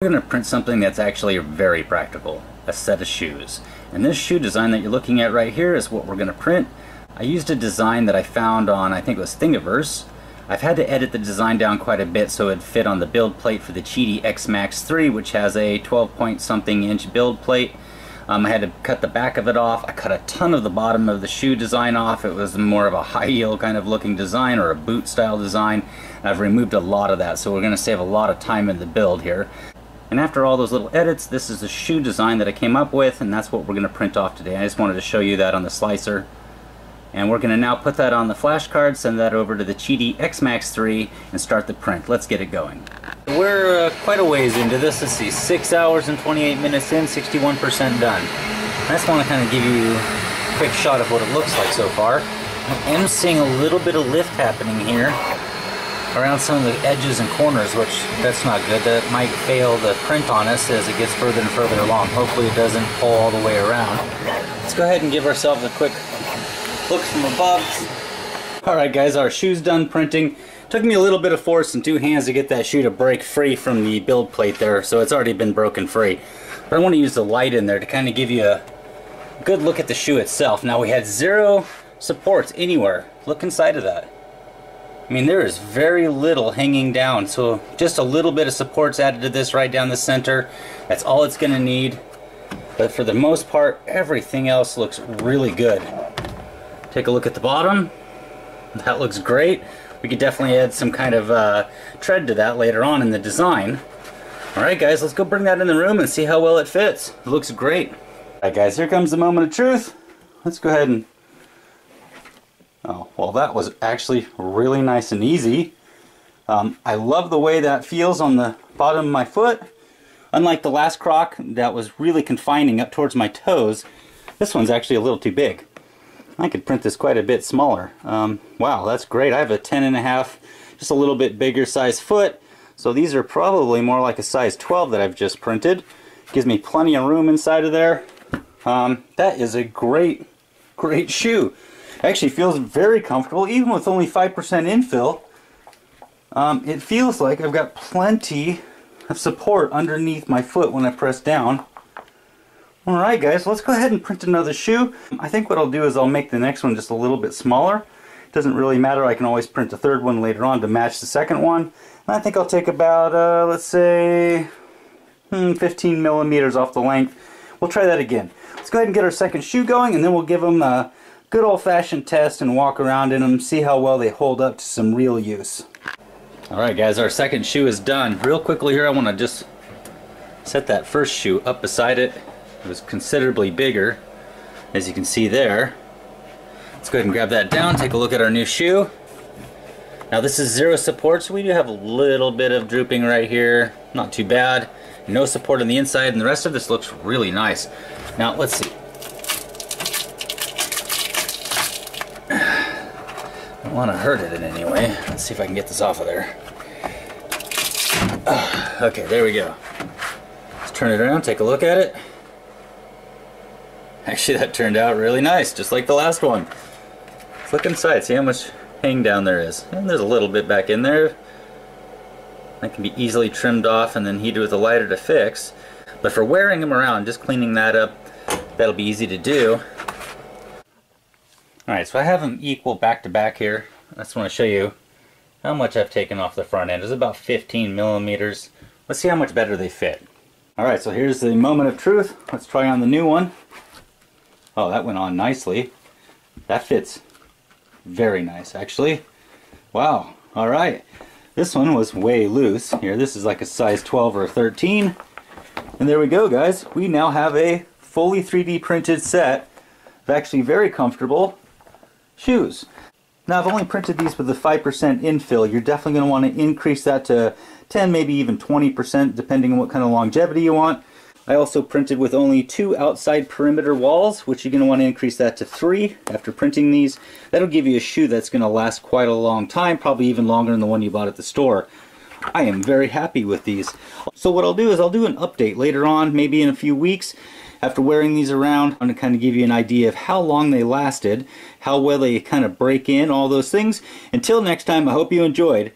We're going to print something that's actually very practical, a set of shoes. And this shoe design that you're looking at right here is what we're going to print. I used a design that I found on, I think it was Thingiverse. I've had to edit the design down quite a bit so it'd fit on the build plate for the Qidi X Max 3, which has a 12 point something inch build plate. Um, I had to cut the back of it off. I cut a ton of the bottom of the shoe design off. It was more of a high heel kind of looking design or a boot style design. I've removed a lot of that, so we're going to save a lot of time in the build here. And after all those little edits, this is the shoe design that I came up with, and that's what we're going to print off today. I just wanted to show you that on the slicer. And we're going to now put that on the flashcard, send that over to the Qidi X-Max 3, and start the print. Let's get it going. We're uh, quite a ways into this. Let's see, 6 hours and 28 minutes in, 61% done. I just want to kind of give you a quick shot of what it looks like so far. I am seeing a little bit of lift happening here around some of the edges and corners, which that's not good. That might fail the print on us as it gets further and further along. Hopefully it doesn't pull all the way around. Let's go ahead and give ourselves a quick look from above. Alright guys, our shoe's done printing. Took me a little bit of force and two hands to get that shoe to break free from the build plate there, so it's already been broken free. But I want to use the light in there to kind of give you a good look at the shoe itself. Now we had zero supports anywhere. Look inside of that. I mean, there is very little hanging down, so just a little bit of supports added to this right down the center. That's all it's going to need. But for the most part, everything else looks really good. Take a look at the bottom. That looks great. We could definitely add some kind of uh, tread to that later on in the design. Alright guys, let's go bring that in the room and see how well it fits. It looks great. Alright guys, here comes the moment of truth. Let's go ahead and well that was actually really nice and easy. Um, I love the way that feels on the bottom of my foot. Unlike the last croc that was really confining up towards my toes, this one's actually a little too big. I could print this quite a bit smaller. Um, wow, that's great. I have a 10 and a half, just a little bit bigger size foot. So these are probably more like a size 12 that I've just printed. Gives me plenty of room inside of there. Um, that is a great, great shoe. Actually feels very comfortable, even with only 5% infill. Um, it feels like I've got plenty of support underneath my foot when I press down. Alright guys, let's go ahead and print another shoe. I think what I'll do is I'll make the next one just a little bit smaller. It doesn't really matter, I can always print a third one later on to match the second one. And I think I'll take about, uh, let's say, hmm, 15 millimeters off the length. We'll try that again. Let's go ahead and get our second shoe going and then we'll give them a good old-fashioned test and walk around in them, see how well they hold up to some real use. Alright guys, our second shoe is done. Real quickly here I want to just set that first shoe up beside it. It was considerably bigger, as you can see there. Let's go ahead and grab that down, take a look at our new shoe. Now this is zero support, so we do have a little bit of drooping right here. Not too bad. No support on the inside, and the rest of this looks really nice. Now let's see. Don't want to hurt it in any way. Let's see if I can get this off of there. Ah, okay, there we go. Let's turn it around, take a look at it. Actually, that turned out really nice, just like the last one. Let's look inside, see how much hang down there is. And there's a little bit back in there. That can be easily trimmed off and then heated with a lighter to fix. But for wearing them around, just cleaning that up, that'll be easy to do. Alright, so I have them equal back to back here. I just want to show you how much I've taken off the front end. It's about 15 millimeters. Let's see how much better they fit. Alright, so here's the moment of truth. Let's try on the new one. Oh, that went on nicely. That fits very nice, actually. Wow, alright. This one was way loose. Here, this is like a size 12 or 13. And there we go, guys. We now have a fully 3D printed set of actually very comfortable shoes. Now I've only printed these with the 5% infill. You're definitely going to want to increase that to 10, maybe even 20% depending on what kind of longevity you want. I also printed with only two outside perimeter walls, which you're going to want to increase that to three after printing these. That'll give you a shoe that's going to last quite a long time, probably even longer than the one you bought at the store. I am very happy with these. So what I'll do is I'll do an update later on, maybe in a few weeks, after wearing these around, I'm going to kind of give you an idea of how long they lasted, how well they kind of break in, all those things. Until next time, I hope you enjoyed.